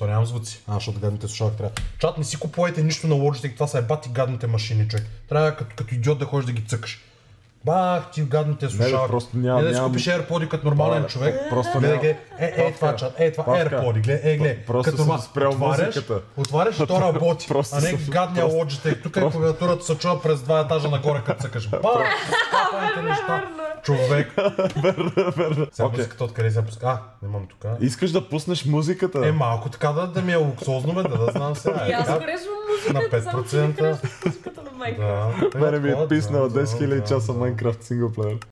То нямам звуци. А, защото гадните слушалки трябва. Чат, не си купувайте нищо на Logitech, това са ебати гадните машини, човек. Трябва като, като идиот да ходиш да ги цъкаш. Бах ти гадните слушалки. просто няма- не да си купиш AirPod като нормален Да, човек. просто гледай, няма- гледай. Е, е, това чат, е, това AirPod, гледай, е, гледай. просто Като съм спрял отваряш, музиката. Отваряш, то работи. А не гадния Logitech. Тук и клавиатурата се чува през два етажа нагоре, като цъкаш. Бах! Скапаните неща. Човек. Сега Окей. музиката откъде се пуска? А, нямам тук. Искаш да пуснеш музиката? Е, малко така да, да ми е луксозно, бе, да, да знам сега. И Е, аз На музиката, само че не 5%. харесвам музиката майка. Да. Мене ми е писнал да, 10 000 да, часа. Minecraft синглплеер.